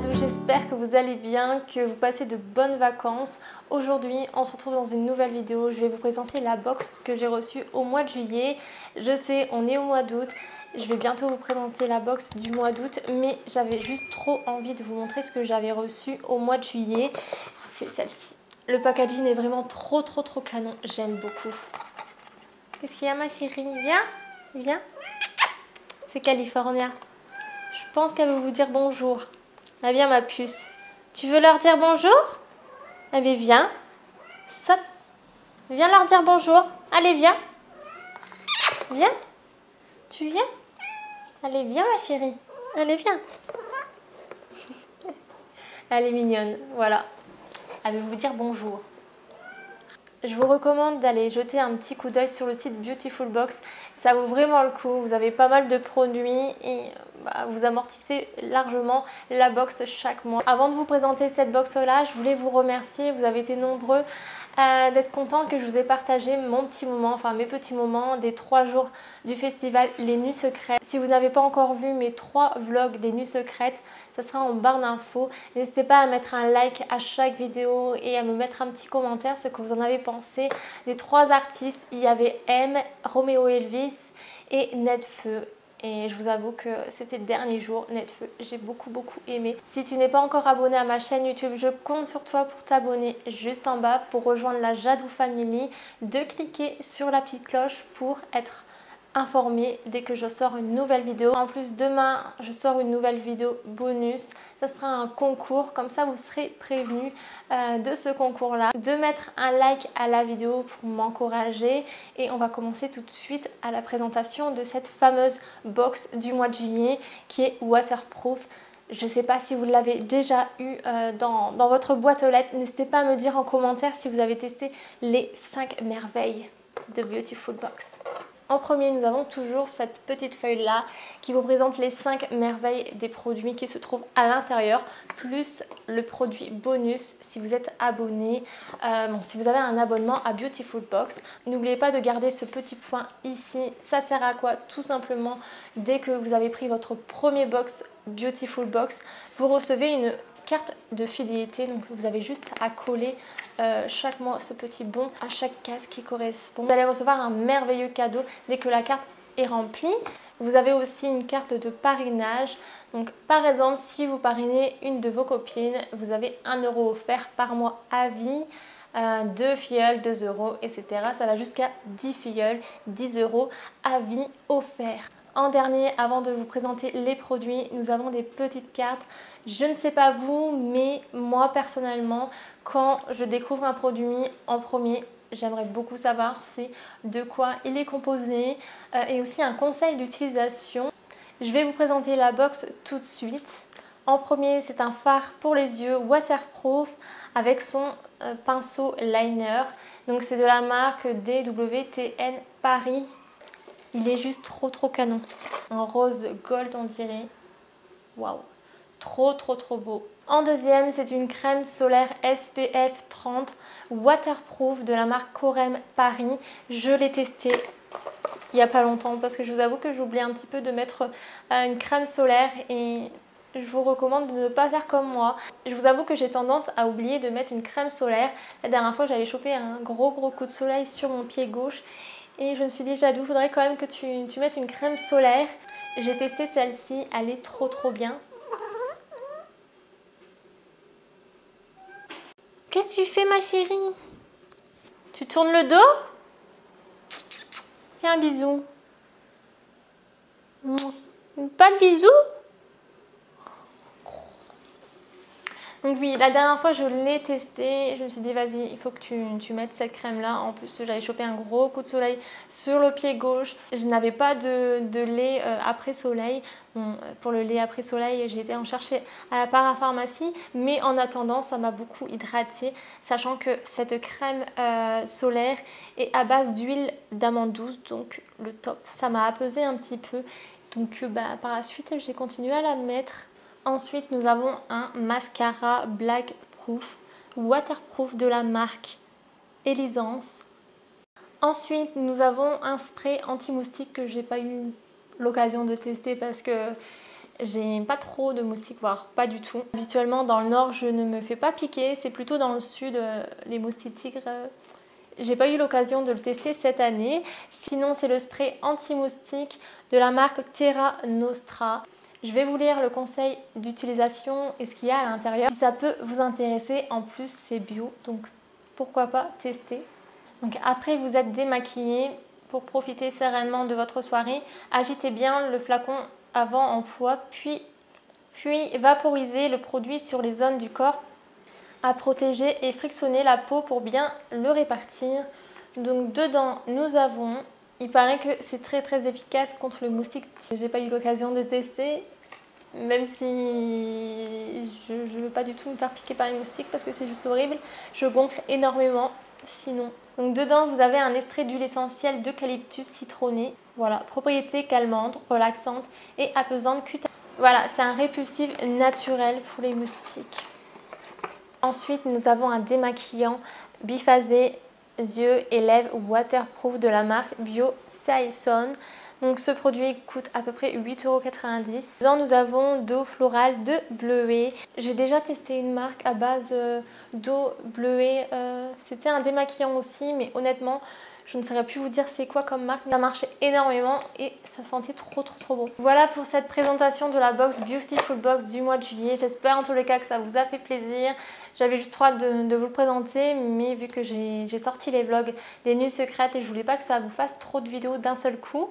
donc j'espère que vous allez bien, que vous passez de bonnes vacances. Aujourd'hui, on se retrouve dans une nouvelle vidéo. Je vais vous présenter la box que j'ai reçue au mois de juillet. Je sais, on est au mois d'août. Je vais bientôt vous présenter la box du mois d'août, mais j'avais juste trop envie de vous montrer ce que j'avais reçu au mois de juillet. C'est celle-ci. Le packaging est vraiment trop trop trop canon. J'aime beaucoup. Qu'est-ce qu'il y a ma chérie? Viens Viens C'est California. Je pense qu'elle veut vous dire bonjour. Ah viens ma puce. Tu veux leur dire bonjour? Eh bien viens. Saute. Viens leur dire bonjour. Allez viens. Viens. Tu viens? Allez viens ma chérie. Allez viens. Elle est mignonne. Voilà. Elle veut vous dire bonjour? Je vous recommande d'aller jeter un petit coup d'œil sur le site Beautiful Box. Ça vaut vraiment le coup. Vous avez pas mal de produits et bah, vous amortissez largement la box chaque mois. Avant de vous présenter cette box là, je voulais vous remercier. Vous avez été nombreux euh, d'être contents que je vous ai partagé mon petit moment, enfin mes petits moments des trois jours du festival Les Nuits Secrètes. Si vous n'avez pas encore vu mes trois vlogs des Nuits Secrètes, ça sera en barre d'infos. N'hésitez pas à mettre un like à chaque vidéo et à me mettre un petit commentaire ce que vous en avez pensé. Des trois artistes, il y avait M, Romeo Elvis et Netfeu. Et je vous avoue que c'était le dernier jour, Netfeu, j'ai beaucoup beaucoup aimé. Si tu n'es pas encore abonné à ma chaîne YouTube, je compte sur toi pour t'abonner juste en bas pour rejoindre la Jadou Family, de cliquer sur la petite cloche pour être informé dès que je sors une nouvelle vidéo. En plus, demain, je sors une nouvelle vidéo bonus. Ça sera un concours, comme ça vous serez prévenu euh, de ce concours-là. De mettre un like à la vidéo pour m'encourager. Et on va commencer tout de suite à la présentation de cette fameuse box du mois de juillet qui est waterproof. Je ne sais pas si vous l'avez déjà eu euh, dans, dans votre boîte aux lettres. N'hésitez pas à me dire en commentaire si vous avez testé les 5 merveilles de Beautiful Box. En premier, nous avons toujours cette petite feuille-là qui vous présente les 5 merveilles des produits qui se trouvent à l'intérieur, plus le produit bonus si vous êtes abonné, euh, si vous avez un abonnement à Beautiful Box. N'oubliez pas de garder ce petit point ici. Ça sert à quoi? Tout simplement, dès que vous avez pris votre premier box Beautiful Box, vous recevez une carte de fidélité. Donc vous avez juste à coller euh, chaque mois ce petit bon à chaque case qui correspond. Vous allez recevoir un merveilleux cadeau dès que la carte est remplie. Vous avez aussi une carte de parrainage. Donc par exemple, si vous parrainez une de vos copines, vous avez 1 euro offert par mois à vie. 2 euh, filleuls, 2 euros, etc. Ça va jusqu'à 10 filleuls, 10 euros à vie offert. En dernier, avant de vous présenter les produits, nous avons des petites cartes. Je ne sais pas vous, mais moi personnellement, quand je découvre un produit en premier, j'aimerais beaucoup savoir de quoi il est composé euh, et aussi un conseil d'utilisation. Je vais vous présenter la box tout de suite. En premier, c'est un phare pour les yeux waterproof avec son euh, pinceau liner. Donc c'est de la marque DWTN Paris il est juste trop trop canon. En rose gold on dirait. Waouh. Trop trop trop beau. En deuxième, c'est une crème solaire SPF 30 waterproof de la marque Corem Paris. Je l'ai testée il n'y a pas longtemps parce que je vous avoue que j'oublie un petit peu de mettre euh, une crème solaire et je vous recommande de ne pas faire comme moi. Je vous avoue que j'ai tendance à oublier de mettre une crème solaire. La dernière fois, j'avais chopé un gros gros coup de soleil sur mon pied gauche et je me suis dit, Jadou, faudrait quand même que tu, tu mettes une crème solaire. J'ai testé celle-ci, elle est trop trop bien. Qu'est-ce que tu fais ma chérie? Tu tournes le dos? Fais un bisou. Pas de bisou? Donc oui, la dernière fois je l'ai testé, je me suis dit vas-y, il faut que tu, mettes cette crème là. En plus j'avais chopé un gros coup de soleil sur le pied gauche. Je n'avais pas de, lait euh, après soleil. pour le lait après soleil, j'ai été en chercher à la parapharmacie. Mais en attendant, ça m'a beaucoup hydraté, sachant que cette crème euh, solaire est à base d'huile d'amande douce, donc le top. Ça m'a apaisé un petit peu. Donc bah, par la suite, j'ai continué à la mettre Ensuite, nous avons un mascara Black Proof, waterproof de la marque Elisance. Ensuite, nous avons un spray anti-moustique que j'ai pas eu l'occasion de tester parce que j'ai pas trop de moustiques, voire pas du tout. Habituellement dans le nord je ne me fais pas piquer, c'est plutôt dans le sud euh, les moustiques tigres. J'ai pas eu l'occasion de le tester cette année. Sinon c'est le spray anti-moustique de la marque Terra Nostra. Je vais vous lire le conseil d'utilisation et ce qu'il y a à l'intérieur. Si ça peut vous intéresser, en plus c'est bio, donc pourquoi pas tester. Donc après vous êtes démaquillé, pour profiter sereinement de votre soirée, agitez bien le flacon avant emploi, puis, puis vaporisez le produit sur les zones du corps à protéger et frictionner la peau pour bien le répartir. Donc dedans, nous avons, il paraît que c'est très très efficace contre le moustique. J'ai pas eu l'occasion de tester, même si je ne veux pas du tout me faire piquer par les moustiques parce que c'est juste horrible. Je gonfle énormément sinon. Donc dedans, vous avez un extrait d'huile essentielle d'eucalyptus citronné. Voilà, propriété calmante, relaxante et apaisante cutanée. Voilà, c'est un répulsif naturel pour les moustiques. Ensuite, nous avons un démaquillant biphasé yeux et lèvres waterproof de la marque Bio Saison. Donc ce produit coûte à peu près 8,90€. Dedans nous avons d'eau florale de bleuet. J'ai déjà testé une marque à base euh, d'eau bleuet. Euh, c'était un démaquillant aussi mais honnêtement je ne saurais plus vous dire c'est quoi comme marque, ça marchait énormément et ça sentait trop trop trop bon. Voilà pour cette présentation de la box Beautiful Box du mois de juillet. J'espère en tous les cas que ça vous a fait plaisir. J'avais juste trop hâte de, vous le présenter, mais vu que j'ai sorti les vlogs des nuits secrètes et je voulais pas que ça vous fasse trop de vidéos d'un seul coup,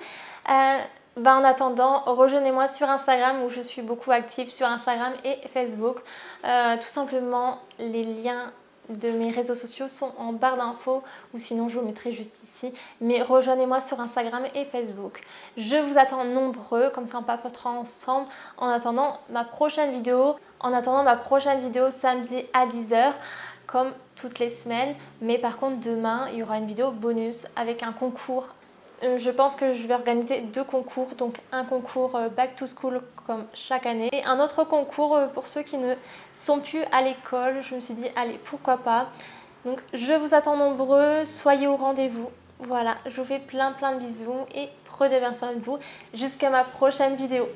ben en attendant, rejoignez-moi sur Instagram où je suis beaucoup active sur Instagram et Facebook. Euh, tout simplement, les liens de mes réseaux sociaux sont en barre d'infos ou sinon je vous mettrai juste ici. Mais rejoignez-moi sur Instagram et Facebook. Je vous attends nombreux, comme ça on papotera ensemble en attendant ma prochaine vidéo. En attendant ma prochaine vidéo samedi à 10h comme toutes les semaines. Mais par contre demain il y aura une vidéo bonus avec un concours euh, je pense que je vais organiser deux concours, donc un concours euh, Back to School comme chaque année et un autre concours euh, pour ceux qui ne sont plus à l'école. Je me suis dit, allez, pourquoi pas? Donc je vous attends nombreux, soyez au rendez-vous. Voilà, je vous fais plein plein de bisous et prenez bien soin de vous. Jusqu'à ma prochaine vidéo.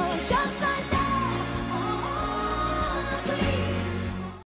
Bye.